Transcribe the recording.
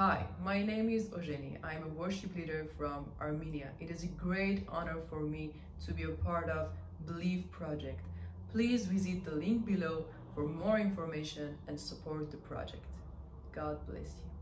Hi, my name is Ojeny. I'm a worship leader from Armenia. It is a great honor for me to be a part of Believe Project. Please visit the link below for more information and support the project. God bless you.